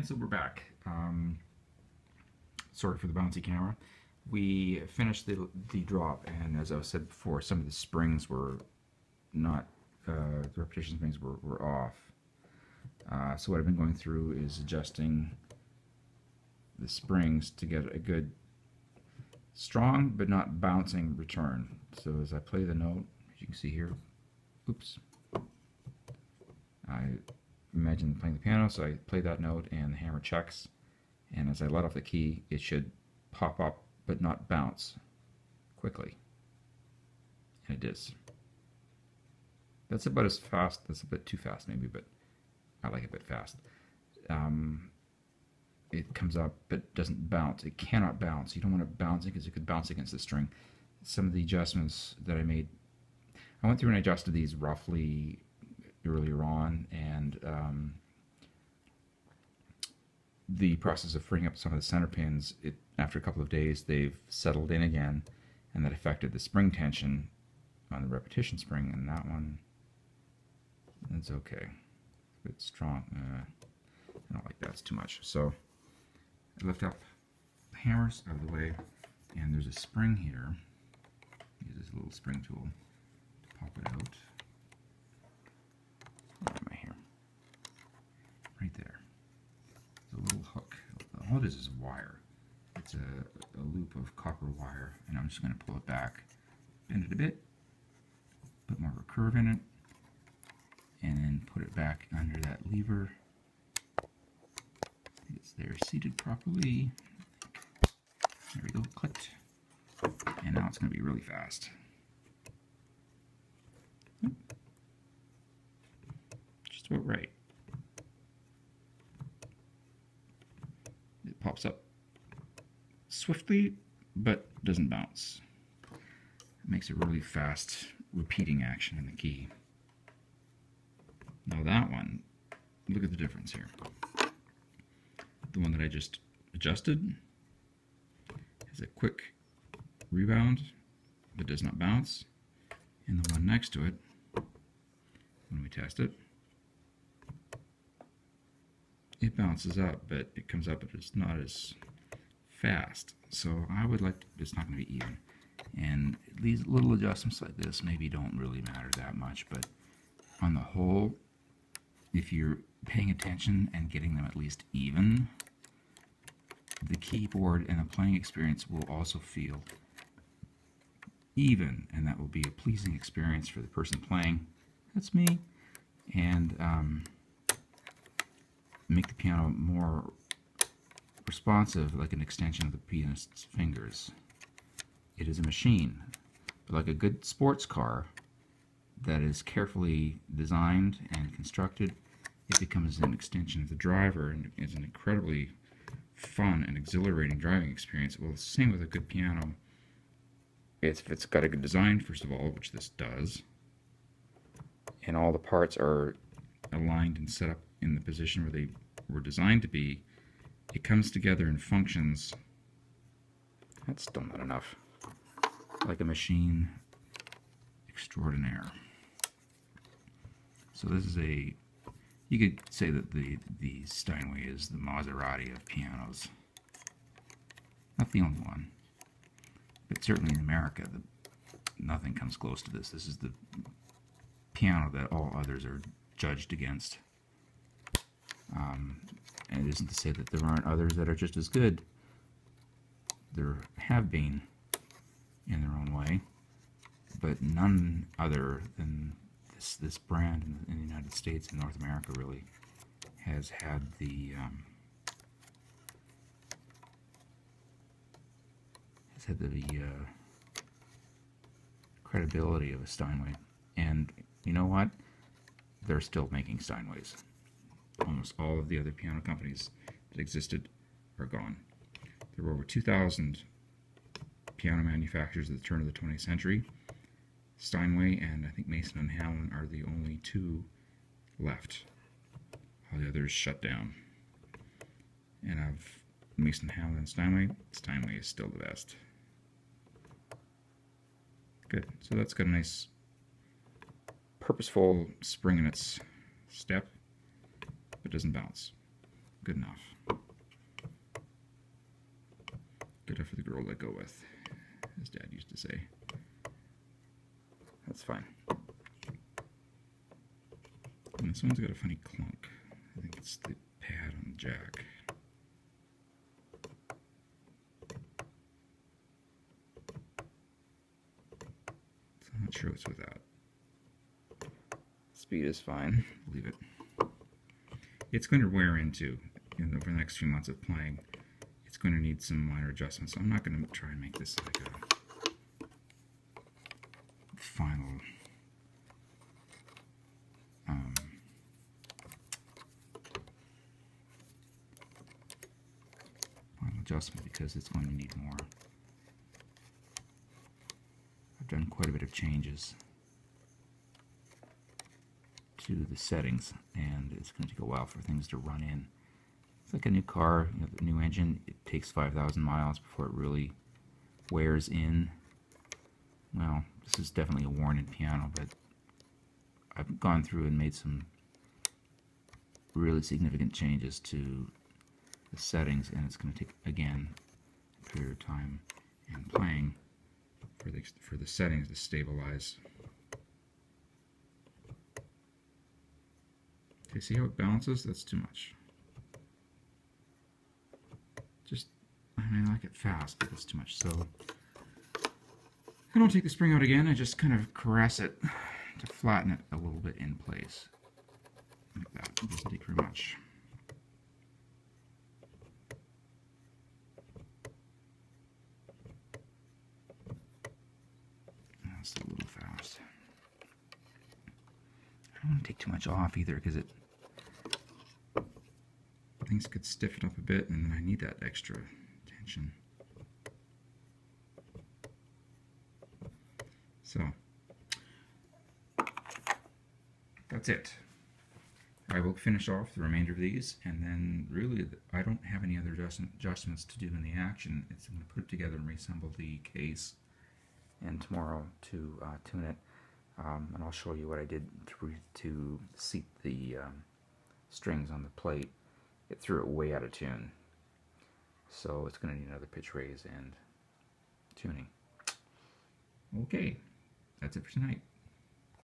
And so we're back. Um, sorry for the bouncy camera. We finished the, the drop, and as I said before, some of the springs were not, uh, the repetition springs were, were off. Uh, so what I've been going through is adjusting the springs to get a good strong but not bouncing return. So as I play the note, as you can see here, oops, I imagine playing the piano, so I play that note and the hammer checks, and as I let off the key, it should pop up but not bounce quickly. And it is. That's about as fast, that's a bit too fast maybe, but I like a bit fast. Um, it comes up but doesn't bounce. It cannot bounce. You don't want to bounce it because it could bounce against the string. Some of the adjustments that I made, I went through and adjusted these roughly earlier on, and um, the process of freeing up some of the center pins, it, after a couple of days, they've settled in again, and that affected the spring tension on the repetition spring, and that one, it's okay. It's a bit strong. Uh, I don't like that, it's too much. So, I lift up the hammers out of the way, and there's a spring here. Use this little spring tool to pop it out. Where am I here? Right there. There's a little hook. All it is is a wire. It's a, a loop of copper wire, and I'm just going to pull it back, bend it a bit, put more of a curve in it, and then put it back under that lever it's there seated properly. There we go, clicked. And now it's going to be really fast. Hmm. Just about right. It pops up swiftly, but doesn't bounce. It makes a really fast repeating action in the key. Now that one, look at the difference here the one that I just adjusted has a quick rebound but does not bounce. And the one next to it, when we test it, it bounces up, but it comes up, but it's not as fast. So I would like, to, it's not going to be even. And these little adjustments like this maybe don't really matter that much, but on the whole, if you're paying attention and getting them at least even, the keyboard and the playing experience will also feel even, and that will be a pleasing experience for the person playing. That's me. And um, make the piano more responsive, like an extension of the pianist's fingers. It is a machine, but like a good sports car that is carefully designed and constructed it becomes an extension of the driver and is an incredibly fun and exhilarating driving experience. Well, same with a good piano. It's, if it's got a good design, first of all, which this does, and all the parts are aligned and set up in the position where they were designed to be, it comes together and functions. That's still not enough. Like a machine extraordinaire. So this is a you could say that the, the Steinway is the Maserati of pianos. Not the only one, but certainly in America, the, nothing comes close to this. This is the piano that all others are judged against. Um, and it isn't to say that there aren't others that are just as good. There have been in their own way, but none other than this this brand in the, in the United States and North America really has had the um, has had the uh, credibility of a Steinway, and you know what? They're still making Steinways. Almost all of the other piano companies that existed are gone. There were over 2,000 piano manufacturers at the turn of the 20th century. Steinway and I think Mason and Hamlin are the only two left. All the others shut down. And of Mason, Hamlin, and Steinway, Steinway is still the best. Good. So that's got a nice purposeful spring in its step, but doesn't bounce. good enough. Good enough for the girl to go with, as Dad used to say. That's fine. And this one's got a funny clunk. I think it's the pad on the jack. So I'm not sure what's with that. Speed is fine. Leave it. It's going to wear into in over the next few months of playing. It's going to need some minor adjustments. So I'm not going to try and make this like a final um, final adjustment because it's going to need more. I've done quite a bit of changes to the settings and it's going to take a while for things to run in. It's like a new car, you know, the new engine, it takes 5,000 miles before it really wears in. Well, this is definitely a worn in piano, but I've gone through and made some really significant changes to the settings and it's going to take, again, a period of time and playing for the, for the settings to stabilize. Okay, see how it balances? That's too much. Just, I mean, I like it fast, but that's too much. So, I don't take the spring out again. I just kind of caress it to flatten it a little bit in place. Like that. It doesn't take very much. That's a little fast. I don't want to take too much off either because it things could stiffen up a bit and then I need that extra tension. So that's it. I will finish off the remainder of these and then really I don't have any other adjustments to do in the action. It's I'm going to put it together and reassemble the case and tomorrow to uh, tune it. Um, and I'll show you what I did to, to seat the um, strings on the plate. It threw it way out of tune. So it's going to need another pitch raise and tuning. Okay, that's it for tonight.